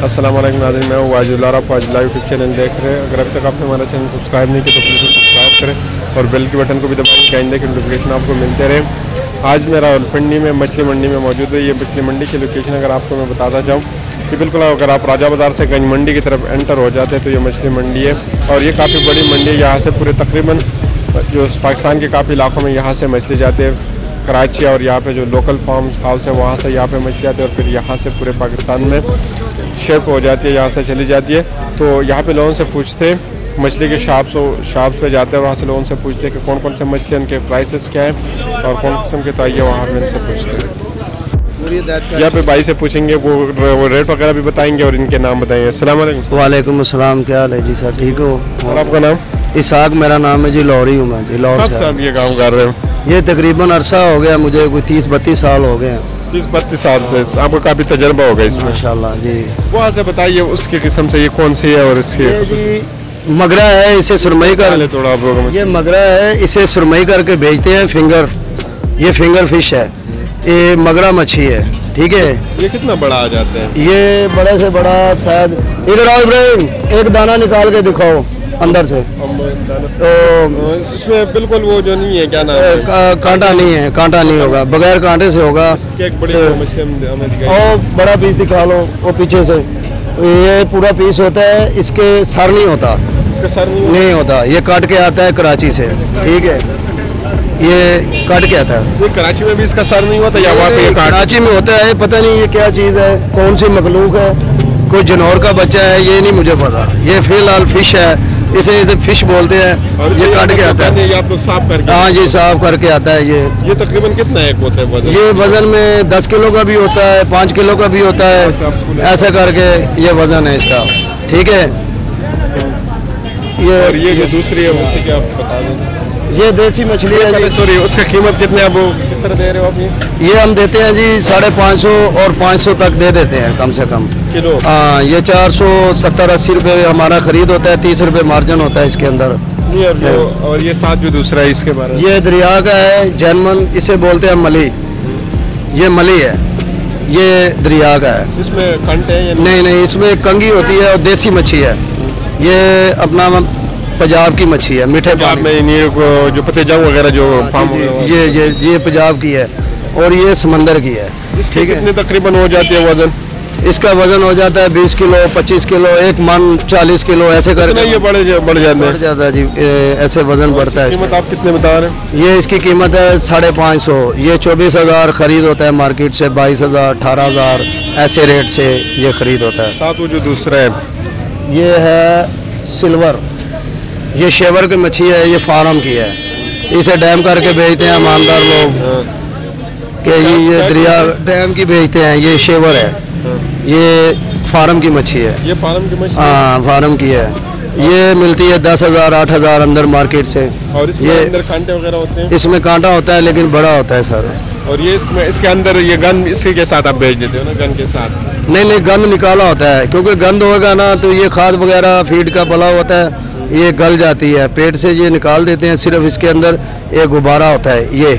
अस्सलाम वालेकुम नाज़रीन मैं हूँ वाजुल्ला वाजुल्ला यूट्यूब चैनल देख रहे हैं। अगर अभी तक आपने हमारा चैनल सब्सक्राइब नहीं किया तो प्लीज़ सब्सक्राइब करें और बेल के बटन को भी दबाएँ आइंदे की नोटिफिकेशन आपको मिलते रहे। आज मैं रावलपिंडी में, मछली मंडी में मौजूद है। ये मछली मंडी की लोकेशन अगर आपको मैं बताता चाहूँ कि बिल्कुल अगर आप राजा बाज़ार से गंज मंडी की तरफ़ एंटर हो जाते हैं तो ये मछली मंडी है। और ये काफ़ी बड़ी मंडी है। यहाँ से पूरे तकरीबन जो पाकिस्तान के काफ़ी इलाकों में यहाँ से मछली जाते हैं। कराची और यहाँ पे जो लोकल फार्म हाउस है वहाँ से यहाँ पे मछली आती है और फिर यहाँ से पूरे पाकिस्तान में शेप हो जाती है यहाँ से चली जाती है। तो यहाँ पे लोगों से पूछते हैं मछली के शॉप्स शॉप्स पे जाते हैं वहाँ से लोगों से पूछते हैं कि कौन कौन से मछली उनके प्राइसेस क्या हैं और कौन किस्म के तो आइए वहाँ पे उनसे पूछते हैं। यहाँ पे भाई से पूछेंगे वो वो रेट वगैरह भी बताएँगे और इनके नाम बताएँगे। अस्सलाम वालेकुम। अस्सलाम क्या हाल है? जी सर ठीक हो? और आपका नाम? इसाक मेरा नाम है जी लाहौरी हूँ मैं जी लाहौर कब से। से आप ये काम कर रहे हो। ये तकरीबन अरसा हो गया मुझे कोई तीस बत्तीस साल हो गए हैं। तीस बत्तीस साल से आपको काफ़ी तजर्बा होगा इसमें। माशाल्लाह जी। वहाँ से बताइए उसकी किस्म से ये कौन सी है और इसकी मगरा है इसे सुरमई कर थोड़ा आप लोगों ये मगरा है इसे सुरमई करके भेजते हैं फिंगर ये फिंगर फ़िश है। ये मगरा मच्छी है ठीक है? ये कितना बड़ा आ जाता है? ये बड़े से बड़ा शायद इधर आओ इब्राहिम एक दाना निकाल के दिखाओ। अंदर से। तो इसमें बिल्कुल वो जो नहीं है क्या नाम है? का- कांटा नहीं है कांटा नहीं होगा। बगैर कांटे से होगा। बड़ी तो- और बड़ा पीस दिखा लो वो पीछे से। तो ये पूरा पीस होता है इसके सर नहीं होता। इसका सर नहीं होता? ये काट के आता है कराची से। ठीक है? ये काट के आता है। ये कराची में भी इसका सर नहीं होता या वहाँ पे कराची में होता है पता नहीं ये क्या चीज़ है कौन सी मखलूक है। कोई जनौर का बच्चा है ये नहीं मुझे पता। ये फ़िलहाल फ़िश है। इसे इसे फ़िश बोलते हैं। ये काट के आता है। ये आप लोग साफ़ करके हाँ जी साफ़ करके आता है ये। ये तकरीबन कितना एक होता है वज़न? ये वज़न में दस किलो का भी होता है पाँच किलो का भी होता है। ऐसा करके ये वज़न है इसका। ठीक है? ये और ये जो दूसरी है उसे क्या आप बता दें? ये देसी मछली है जी। सॉरी उसका कीमत कितने आप किस तरह दे रहे हो आप ये? ये हम देते हैं जी साढ़े पाँच सौ और पाँच सौ तक दे देते हैं कम से कम। किलो? हाँ ये चार सौ सत्तर अस्सी रुपये हमारा खरीद होता है तीस रुपये मार्जिन होता है इसके अंदर। नहीं और ये। साथ जो दूसरा है इसके बारे में? ये दरिया का है जर्मन इसे बोलते हैं मली। ये मली है। ये दरिया का है। इसमें कंट है नहीं? नहीं इसमें कंगी होती है और देसी मच्छी है। ये अपना पंजाब की मच्छी है मीठे पंजाब पानी। में को जो पतेजाऊ वगैरह जो फार्म जी, जी, ये ये ये पंजाब की है और ये समंदर की है ठीक है? है तकरीबन हो जाती है वज़न? इसका वज़न हो जाता है बीस किलो पच्चीस किलो एक मन चालीस किलो ऐसे करके। ये बढ़ बढ़ जाते बढ़ जाता है जी ऐसे वज़न बढ़ता है कीमत आप कितने बता रहे हैं? ये इसकी कीमत है साढ़े पाँच सौ। ये चौबीस हज़ार खरीद होता है मार्केट से बाईस हज़ार अठारह हज़ार ऐसे रेट से ये खरीद होता है। साथ वो जो दूसरा है। ये है सिल्वर। ये शेवर की मच्छी है ये फार्म की है। इसे डैम करके बेचते हैं ईमानदार लोग कि ये दरिया डैम की बेचते हैं ये शेवर है। हाँ। ये फार्म की मच्छी है। ये फार्म की मछली हाँ फार्म की है। ये मिलती है दस हज़ार आठ हज़ार अंदर मार्केट से। और इसमें ये अंदर कांटे वगैरह होते हैं? इसमें कांटा होता है लेकिन बड़ा होता है सर। और ये इसमें इसके अंदर ये गन इसी के साथ आप भेज देते हो ना गन के साथ? नहीं नहीं गंद निकाला होता है। क्योंकि गंद होगा ना तो ये खाद वगैरह फ़ीड का बला होता है ये गल जाती है। पेट से ये निकाल देते हैं सिर्फ़ इसके अंदर एक गुब्बारा होता है ये।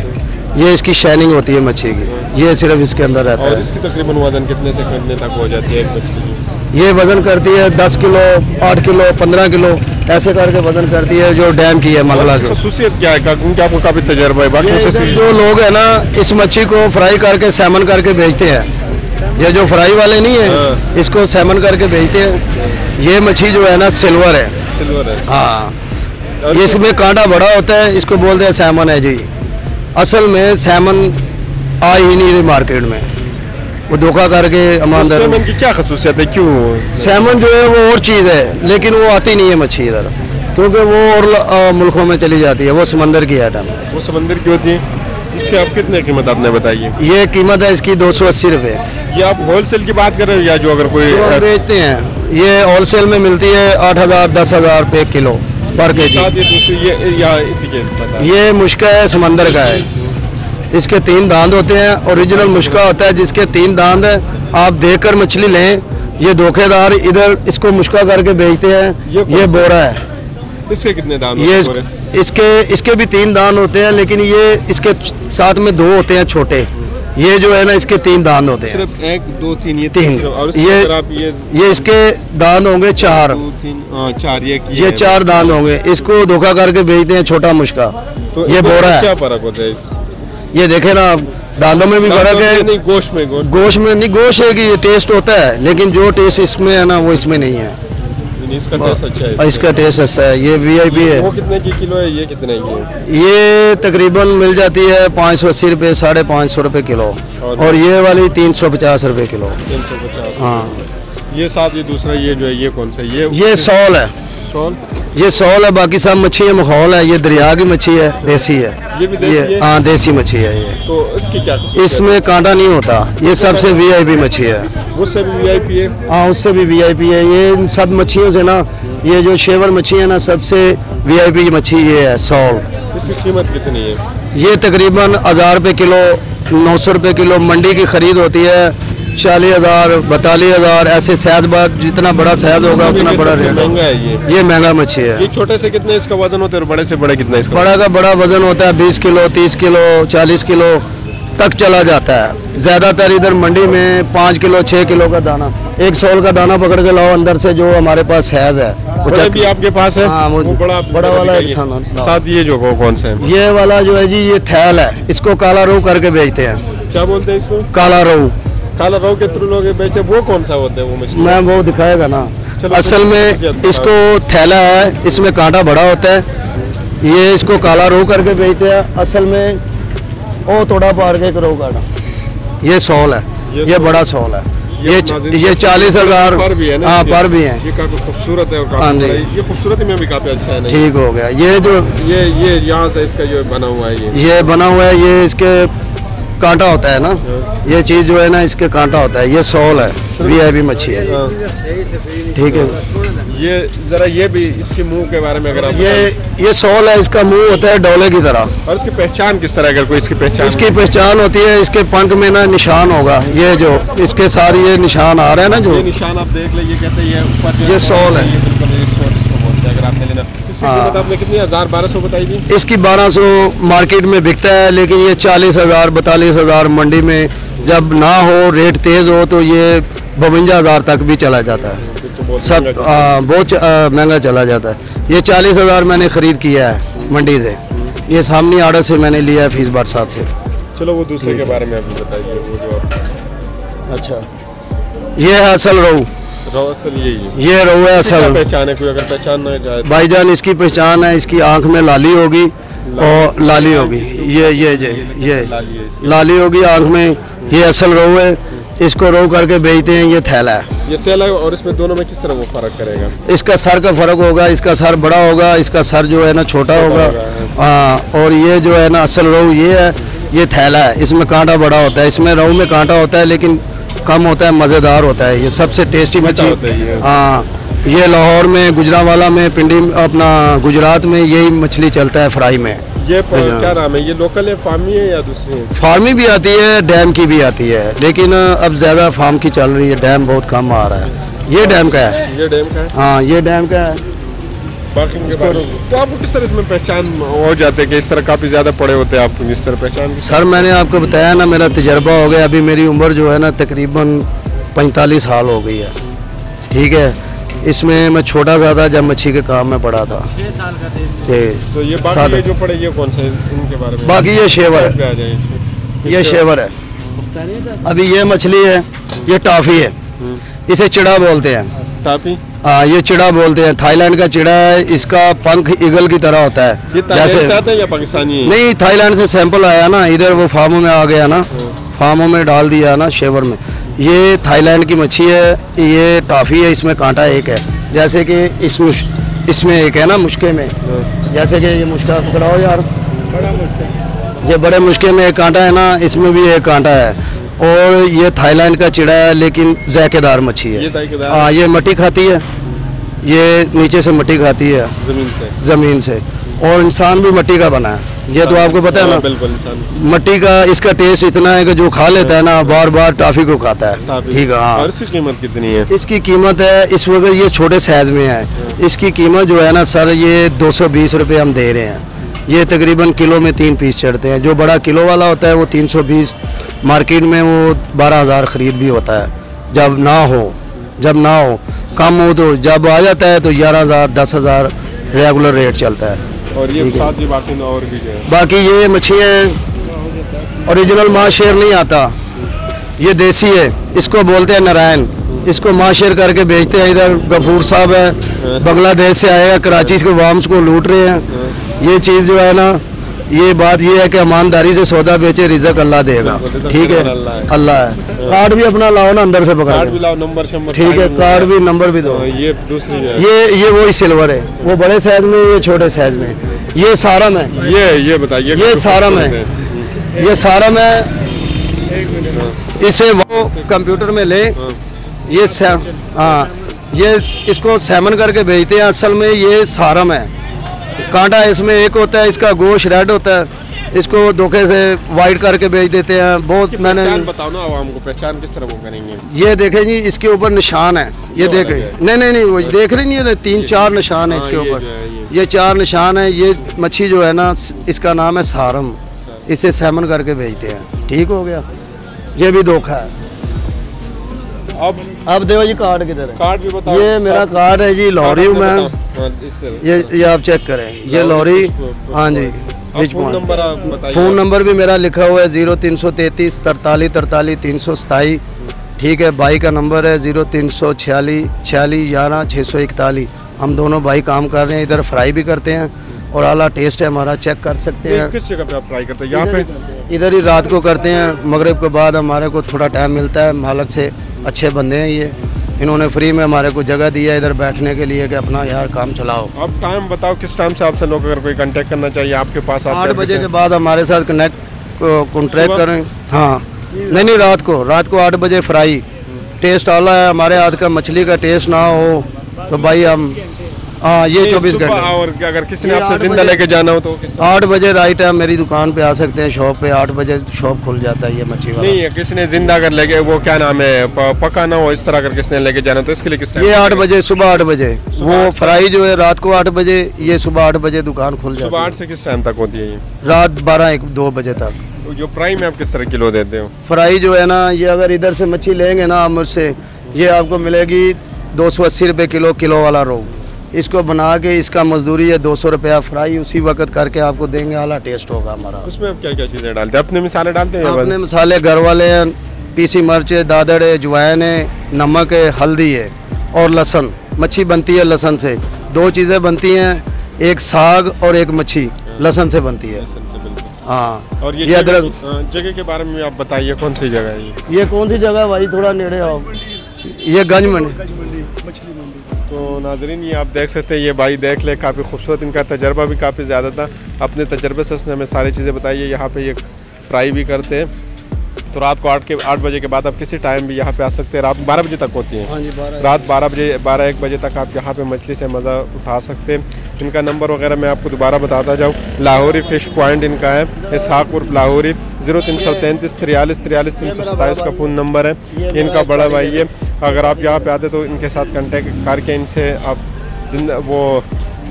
ये इसकी शाइनिंग होती है मच्छी की। ये सिर्फ़ इसके अंदर रहता और है। इसकी तकरीबन वज़न कितने से कितने तक हो जाती है एक मछली ये वज़न करती है दस किलो आठ किलो पंद्रह किलो ऐसे करके वज़न करती है जो डैम की है मंगला की। खसूसियत क्या है? क्योंकि आपको काफ़ी तजर्बा है? बाकी जो लोग है ना इस मच्छी को फ्राई करके सैमन करके बेचते हैं। ये जो फ्राई वाले नहीं है हाँ। इसको सेमन करके बेचते हैं। ये मच्छी जो है ना सिल्वर है। सिल्वर है। हाँ। ये इसमें कांटा बड़ा होता है इसको बोलते हैं सैमन है जी। असल में सैमन आ ही नहीं रही मार्केट में। वो धोखा करके ईमानदार सैमन की क्या खसूसियत है? क्यों? सैमन जो है वो और चीज़ है लेकिन वो आती नहीं है मच्छी इधर। क्योंकि वो और मुल्कों में चली जाती है वो समंदर की आइटम है। वो समंदर की होती है? इससे आप कितने कीमत आपने बताइए ये कीमत है इसकी दो सौ अस्सी रुपये। ये आप होलसेल की बात कर रहे हो या जो अगर कोई जो बेचते हैं ये होलसेल में मिलती है आठ हज़ार दस हज़ार रुपये किलो पर के जी ये दूसरी या इसी के ये मुश्का है समंदर का है। इसके तीन दांत होते हैं ओरिजिनल मुश्का होता है जिसके तीन दांत है आप देखकर मछली लें ये धोखेदार इधर इसको मुश्का करके बेचते हैं ये बोरा है। इसके कितने दाम ये होते हैं इसके इसके भी तीन दान होते हैं लेकिन ये इसके साथ में दो होते हैं छोटे। ये जो है ना इसके तीन दांत होते हैं। सिर्फ़ एक दो तीन ये तीन। और ये- ये ये इसके दान होंगे चार। दो तीन हाँ, चार ये ये चार दान होंगे। इसको धोखा करके बेचते हैं छोटा मुश्का। तो ये बोरा क्या है फ़र्क होता है ये देखे ना आप, दांतों में भी फ़र्क है। गोश्त में गोश्त। में नहीं गोश्त है कि ये टेस्ट होता है लेकिन जो टेस्ट इसमें है ना वो इसमें नहीं है। इसका टेस्ट अच्छा है इसका टेस्ट अच्छा है ये वीआईपी वो पी कितने की किलो है ये कितने की है? ये तकरीबन मिल जाती है पाँच सौ अस्सी रुपये साढ़े पाँच सौ रुपये किलो। और- और ये वाली तीन सौ पचास रुपये किलो। तीन सौ पचास। हाँ। ये साथ ये दूसरा ये जो है ये कौन सा ये ये सॉल है। शॉल ये सौल है बाकी सब मच्छी है मखौल है ये दरिया की मच्छी है देसी है। ये भी देसी है? हाँ देसी मच्छी है ये। तो इसकी क्या इसमें कांटा नहीं होता ये सबसे वीआईपी मच्छी है। है? उससे भी वीआईपी है? हाँ उससे भी वीआईपी है। ये इन सब मच्छियों से ना ये जो शेवर मच्छी है ना सबसे वीआईपी मच्छी ये है सौल। इसकी कीमत कितनी है? ये तकरीबन हज़ार रुपये किलो नौ सौ रुपये किलो मंडी की खरीद होती है। चालीस हज़ार बतालीस हज़ार ऐसे सहज बाग जितना बड़ा सहज होगा उतना बड़ा रेट। होगा महँगा है ये। ये महँगा मच्छी है। ये छोटे से कितने इसका वज़न होता है और बड़े से बड़े कितना इसका? बड़ा का बड़ा वज़न होता है बीस किलो तीस किलो चालीस किलो तक चला जाता है। ज़्यादातर इधर मंडी में पाँच किलो छः किलो का दाना एक सौल का दाना पकड़ के लाओ अंदर से जो हमारे पास सहज है वो भी आपके पास है? हाँ, वो बड़ा बड़ा वाला एक साथ ये जो कौन सा है? ये वाला जो है जी ये थैल है इसको काला रोहू करके बेचते हैं। क्या बोलते हैं इसको? काला रोहू काला रोह के थ्रू लोग बेचे वो कौन सा होता है वो मछली? मैं वो दिखाएगा ना। असल तो में इसको थैला है इसमें कांटा बड़ा होता है। ये इसको काला रोहू करके बेचते हैं। असल में ओ थोड़ा पार के एक रोहू काटा ये सौल है ये ये बड़ा सॉल है। ये ये चालीस हज़ार पर भी है ना हाँ पर भी हैं। ये काफ़ी खूबसूरत है हाँ जी। ये खूबसूरती में भी काफ़ी अच्छा है ठीक हो गया। ये जो ये ये यहाँ से इसका जो बना हुआ है ये। ये बना हुआ है ये इसके कांटा होता है ना? हाँ। ये चीज़ जो है ना इसके कांटा होता है। ये सौल है वी आई मच्छी है। हाँ। ठीक है। ये जरा ये भी इसके मुँह के बारे में अगर आप ये ये सौल है इसका मुँह होता है डोले की तरह। और इसकी पहचान किस तरह अगर कोई इसकी पहचान इसकी पहचान होती है इसके पंख में ना निशान होगा। ये जो इसके साथ ये निशान आ रहा है ना जो निशान आप देख ले ये कहते हैं ये ऊपर ये सॉल है। हैं अगर आपने लेना। इसकी हाँ। आपने कितनी हज़ार बारह सौ बताई थी? इसकी 1200 मार्केट में बिकता है लेकिन ये चालीस हज़ार बतालीस हज़ार मंडी में जब ना हो रेट तेज हो तो ये बवंजा हज़ार तक भी चला जाता है। तो बहुत सब बहुत महँगा चला जाता है। ये चालीस हज़ार मैंने खरीद किया है मंडी से। ये सामने आड़त से मैंने लिया है फ़ीस बाट साहब से। चलो वो दूसरे के बारे में बताइए वो जो अच्छा। ये है असल रोहू। यही ये रोहू है असल पहचान है कोई अगर पहचान ना जाए तो। भाईजान इसकी पहचान है इसकी आँख में लाली होगी और लाली होगी। ये ये ये ये लाली है होगी आँख में ये असल रोहू है। इसको रोहू करके बेचते हैं ये थैला है। ये थैला है और इसमें दोनों में किस तरह वो फ़र्क करेगा? इसका सर का फ़र्क होगा इसका सर बड़ा होगा इसका सर जो है ना छोटा होगा। होगा, हाँ और ये जो है ना असल रोहू ये है ये थैला है। इसमें कांटा बड़ा होता है इसमें रोहू में कांटा होता है लेकिन कम होता है मज़ेदार होता है। ये सबसे टेस्टी होता है ये। लाहौर में गुजरावाला में पिंडी अपना गुजरात में यही मछली चलता है फ्राई में। ये। क्या नाम है? ये लोकल है फार्मी है या दूसरी है? फार्मी भी आती है डैम की भी आती है। लेकिन अब ज़्यादा फार्म की चल रही है डैम बहुत कम आ रहा है। ये डैम का है। ये डैम का है? हाँ ये डैम का है। बाकी के बारे में तो आपको किस तरह इसमें पहचान हो जाते हैं कि इस तरह काफ़ी ज़्यादा पड़े होते हैं आप इस तरह पहचान सर मैंने आपको बताया ना मेरा तजर्बा हो गया। अभी मेरी उम्र जो है ना तकरीबन पैंतालीस साल हो गई है। ठीक है? इसमें मैं छोटा सा था जब मच्छी के काम में पड़ा था। तो ये बाकी ये जो पड़े ये कौन से इनके बारे में। बाकी ये शेवर है। पे आ जाए ये शेवर है। अभी ये मछली है ये टाफी है। हम्म। इसे चिड़ा बोलते हैं। टापी हाँ ये चिड़ा बोलते हैं। थाईलैंड का चिड़ा है इसका पंख ईगल की तरह होता है। ये ताइलैंड से आता है या पाकिस्तानी? है नहीं थाईलैंड से सैंपल आया ना इधर वो फार्मों में आ गया ना फार्मों में डाल दिया ना शेवर में। ये थाईलैंड की मच्छी है ये टाफी है इसमें कांटा एक है। जैसे कि इस मुश, इसमें एक है ना मुश्के में। हाँ। जैसे कि ये मुश्का पकड़ाओ यार। बड़ा मुश्किल ये बड़े मुश्के में एक कांटा है ना इसमें भी एक कांटा है। और ये थाईलैंड का चिड़ा है लेकिन जायकेदार मच्छी है। हाँ ये मट्टी खाती है। ये नीचे से मट्टी खाती है। ज़मीन से? ज़मीन से। और इंसान भी मट्टी का बना है। ये तो आपको पता है हाँ, ना बिल्कुल मट्टी का इसका टेस्ट इतना है कि जो खा लेता है ना बार बार टाफी को खाता है। ठीक है हाँ। इसकी कीमत कितनी है? इसकी कीमत है इस वक्त ये छोटे साइज़ में है। इसकी कीमत जो है ना सर ये दो सौ बीस रुपये हम दे रहे हैं। ये तकरीबन किलो में तीन पीस चढ़ते हैं। जो बड़ा किलो वाला होता है वो 320 मार्केट में वो बारह हज़ार ख़रीद भी होता है। जब ना हो जब ना हो कम हो तो जब आ जाता है तो ग्यारह हज़ार दस हज़ार रेगुलर रेट चलता है। और ये साथ ही बाकी और भी है। बाकी ये मछलियाँ ओरिजिनल माँ शेर नहीं आता। ये देसी है। इसको बोलते हैं नारायण। इसको माँ शेर करके बेचते हैं। इधर गफूर साहब है। बांग्लादेश से हैं। कराची से वाम्स को लूट रहे हैं। ये चीज़ जो है ना ये बात ये है कि ईमानदारी से सौदा बेचे रिजक अल्लाह देगा। ठीक है? अल्लाह है। कार्ड भी अपना लाओ ना अंदर से पकड़ कार्ड भी लाओ नंबर शंबर ठीक है कार्ड भी नंबर भी दो। हाँ, ये दूसरी ये ये वही सिल्वर है। वो बड़े साइज़ में ये छोटे साइज़ में। ये सारम है ये ये बताइए ये सारम है। ये सारम है हाँ, इसे वो कंप्यूटर में ले। हाँ। ये हाँ ये इसको सैमन करके भेजते हैं। असल में ये सारम है कांटा इसमें एक होता है इसका गोश रेड होता है। इसको धोखे से वाइट करके बेच देते हैं। बहुत मैंने बताओ ना आवाम को पहचान किस तरह वो करेंगे? ये देखें जी इसके ऊपर निशान है। ये देखें। नहीं नहीं नहीं वो देख रही नहीं है तीन चार निशान है हाँ, इसके ऊपर। ये। ये चार निशान है ये मच्छी जो है ना इसका नाम है सारम। इसे सैमन करके भेजते हैं। ठीक हो गया। ये भी धोखा है। अब अब देखो जी कार्ड किधर है। कार्ड भी बताओ। ये मेरा कार्ड है जी लाहौरी हूँ? मैं हाँ, ये ये आप चेक करें। ये लाहौरी हाँ जी फ़ोन नंबर फ़ोन नंबर भी मेरा लिखा हुआ है ज़ीरो तीन सौ तैतीस तरतालीस तरतालीस तीन सौ सताई। ठीक है भाई का नंबर है ज़ीरो तीन सौ छियालीस छियालीस ग्यारह छः सौ इकतालीस हम दोनों भाई काम कर रहे हैं इधर फ्राई भी करते हैं। और आला टेस्ट है हमारा चेक कर सकते हैं। किस जगह पे आप ट्राई करते हैं? यहाँ पे? इधर ही रात को करते हैं मगरब के बाद हमारे को थोड़ा टाइम मिलता है मालक से अच्छे बंदे हैं ये। इन्होंने फ्री में हमारे को जगह दिया है इधर बैठने के लिए कि अपना यार काम चलाओ। अब टाइम बताओ किस टाइम से आपसे लोग अगर कोई कांटेक्ट करना चाहिए आपके पास आठ बजे के बाद हमारे साथ कनेक्ट कॉन्ट्रैक्ट करें। हाँ। नहीं नहीं रात को रात को आठ बजे फ्राई टेस्ट आला है हमारे हाथ का मछली का टेस्ट ना हो तो भाई हम हाँ ये चौबीस घंटे। और अगर किसी ने आपसे ज़िंदा लेके जाना हो तो आठ बजे राइट है मेरी दुकान पे आ सकते हैं शॉप पे आठ बजे शॉप खुल जाता है ये मच्छी वाला। नहीं है किसी ने ज़िंदा अगर लेके वो क्या नाम है पकाना हो इस तरह अगर किसी ने लेके जाना तो इसके लिए किस ये आठ बजे सुबह आठ बजे। वो फ्राई जो है रात को आठ बजे ये सुबह आठ बजे दुकान खुल जाती आठ से किस टाइम तक होती है रात बारह एक दो बजे तक। तो जो फ्राई में आप किस तरह किलो देते हो? फ्राई जो है ना ये अगर इधर से मच्छी लेंगे ना आप मुझसे ये आपको मिलेगी दो सौ अस्सी रुपये किलो किलो वाला रोग इसको बना के इसका मजदूरी है दो सौ रुपया फ्राई उसी वक्त करके आपको देंगे आला टेस्ट होगा हमारा। उसमें आप क्या क्या चीज़ें डालते हैं? अपने मिसाले डालते हैं अपने? मसाले घर वाले हैं पीसी मिर्च है दादड़ है जवैन है नमक है हल्दी है और लहसुन। मच्छी बनती है लहसुन से। दो चीज़ें बनती हैं एक साग और एक मच्छी। लहसुन से बनती है। हाँ। और ये ये अदरक जगह हाँ, के बारे में आप बताइए कौन सी जगह है ये? कौन सी जगह है भाई? थोड़ा नेड़े आओ। ये गंज तो नाजरीन, ये आप देख सकते हैं, ये भाई देख ले, काफ़ी खूबसूरत, इनका तजर्बा भी काफ़ी ज़्यादा था। अपने तजर्बे से उसने हमें सारी चीज़ें बताई है। यहाँ पर ये फ्राई भी करते हैं। तो रात को आठ के आठ बजे के बाद आप किसी टाइम भी यहाँ पे आ सकते हैं। रात बारह बजे तक होती है। हाँ जी बारह रात बारह बजे बारह एक बजे तक आप यहाँ पे मछली से मज़ा उठा सकते हैं। इनका नंबर वगैरह मैं आपको दोबारा बताता जाऊँ। लाहौरी फ़िश पॉइंट इनका है। इसहाकपुर लाहौरी। ज़ीरो तीन सौ तैंतीस तिरयालीस तिरयालीस तीन सौ सत्ताईस का फ़ोन नंबर है। इनका बड़ा भाई है। अगर आप यहाँ पर आते तो इनके साथ कांटेक्ट करके इनसे आप वो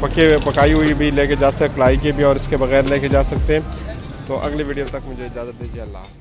पके पकाई हुई भी लेके जा सकते हैं कलाई की भी और इसके बगैर लेके जा सकते हैं। तो अगली वीडियो तक मुझे इजाज़त दीजिए। अल्लाह।